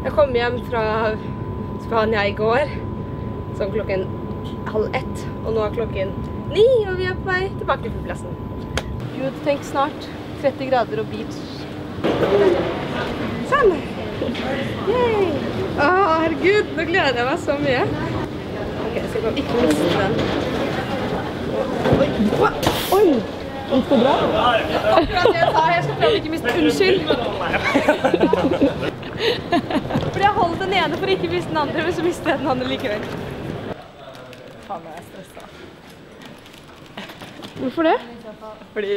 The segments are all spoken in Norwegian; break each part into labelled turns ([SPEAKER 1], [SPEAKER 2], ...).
[SPEAKER 1] Jeg kom hjem fra Spania i går, sånn klokken halv ett, og nå er klokken ni, og vi er på vei tilbake til flyplassen. Gud, tenk snart 30 grader og beach. Sånn! Yay! Å, herregud, nå gleder jeg meg så mye. Ok, jeg skal ikke miste den. Oi! Oi! Gikk det bra? Akkurat det jeg sa, jeg skal prøve å ikke miste Unnskyld! Fordi den ene for å ikke miste den andre, men så mistet jeg den andre likevel.
[SPEAKER 2] Faen, jeg er stressa.
[SPEAKER 1] Hvorfor det?
[SPEAKER 2] Fordi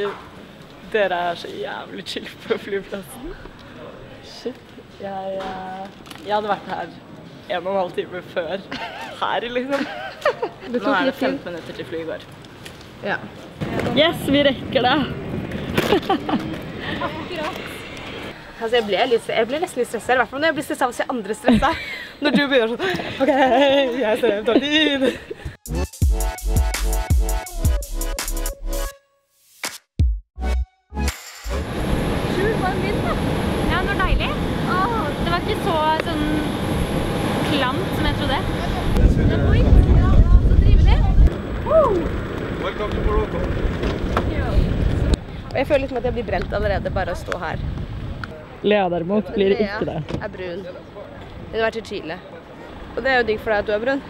[SPEAKER 2] dere er så jævlig chill på flyplassen. Shit. Jeg, eh, jeg hadde vært her en og en halv time før her, liksom.
[SPEAKER 1] Det
[SPEAKER 2] Nå er det 15 minutter til flyet går.
[SPEAKER 1] Ja.
[SPEAKER 2] Yes, vi rekker det.
[SPEAKER 1] Altså, jeg ble, litt, jeg ble nesten litt stresset, i hvert fall når jeg blir stresset av å se andre stressa. Når du begynner sånn, ok, jeg ser tar tid.
[SPEAKER 3] Ja, det var deilig. Åh, det var ikke så sånn klamt som jeg trodde. Det point. Ja, så trivelig.
[SPEAKER 4] Welcome to Morocco.
[SPEAKER 1] Og jeg føler liksom at jeg blir brent allerede bare å stå her.
[SPEAKER 2] Lea derimot blir
[SPEAKER 1] Lea
[SPEAKER 2] ikke det.
[SPEAKER 1] er brun. Hun har vært i Chile. Og det er jo digg for deg at du er brun.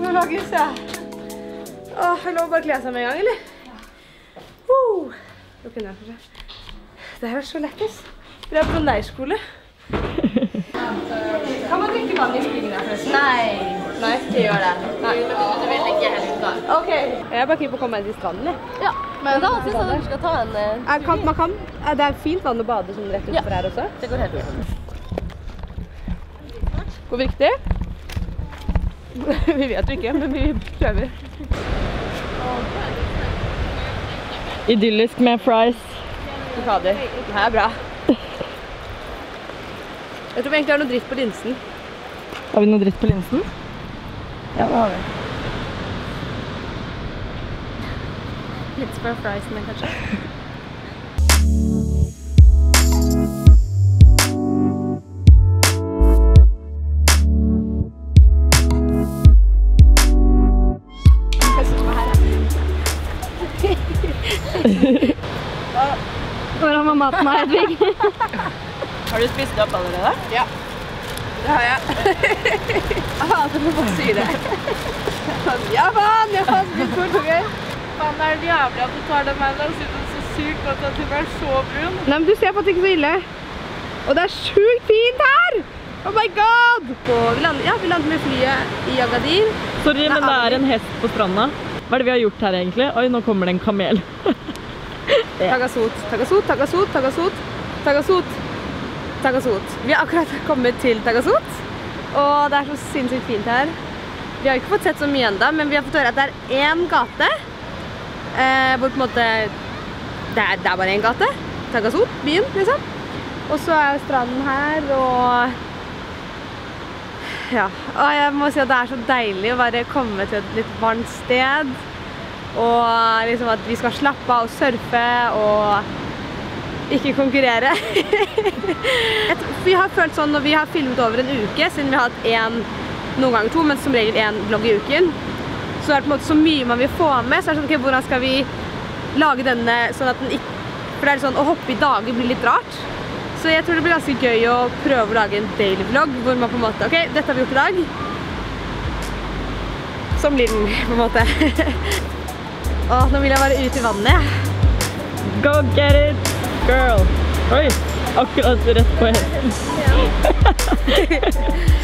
[SPEAKER 1] Vi lage. Åh, jeg lov lov å bare kle seg med en gang, eller? Uh. Lukk øynene, kanskje. Det her er så lettest. Vi er på leirskole. Kan man drikke vann i springen her forresten? Nei. Nei, ikke gjør det. Nei. Du vil ikke heller Ok. Jeg er bare keen på å komme meg til stranden, jeg.
[SPEAKER 3] Ja, men da synes jeg du skal ta en... eh,
[SPEAKER 1] Er, kan, man kan, er det er fint vann å bade sånn rett utenfor her også.
[SPEAKER 3] Det går helt fint.
[SPEAKER 1] Går vi riktig? vi vet jo ikke, men vi prøver.
[SPEAKER 2] Idyllisk med fries.
[SPEAKER 1] Fy fader, det her er bra. Jeg tror vi egentlig har noe dritt på linsen.
[SPEAKER 2] Har vi noe dritt på linsen? Ja, det har vi.
[SPEAKER 3] Litt for friesene, kanskje. Hvordan var maten her, Hedvig?
[SPEAKER 2] Har du spist opp allerede? Ja.
[SPEAKER 1] Det har jeg. Jeg hater når folk sier det. Ja, faen! Jeg har spist og gøy.
[SPEAKER 3] Faen, det er jævlig at du tar den med deg, sitter så sykt godt at du er så brun.
[SPEAKER 1] Nei, men du ser faktisk ikke så ille. Og det er sjukt fint her! Oh my god! Og vi lander, ja, vi lander med flyet i Agadir.
[SPEAKER 2] Sorry, men det er en hest på stranda. Hva er det vi har gjort her egentlig? Oi, nå kommer det en kamel.
[SPEAKER 1] Tagasot, Tagasot, Tagasot, Tagasot, Tagasot, Tagasot. Vi har akkurat kommet til Tagasot, og det er så sinnssykt fint her. Vi har ikke fått sett så mye enda, men vi har fått høre at det er én gate, eh, hvor på en måte, det er, det er bare én gate, Tagasot, byen liksom. Og så er stranden her, og ja, og jeg må si at det er så deilig å bare komme til et litt varmt sted. Og liksom at vi skal slappe av og surfe og ikke konkurrere. Vi har følt sånn når vi har filmet over en uke, siden vi har hatt én, noen ganger to, men som regel én vlogg i uken, så er det på en måte så mye man vil få med. Så er det sånn, ok, hvordan skal vi lage denne sånn at den ikke For det er sånn, å hoppe i dager blir litt rart. Så jeg tror det blir ganske gøy å prøve å lage en daily vlogg hvor man på en måte Ok, dette har vi gjort i dag. Sånn blir den, på en måte. Åh, nå vil jeg bare ut i vannet.
[SPEAKER 2] Go get it, girl. Oi, akkurat rett på hesten.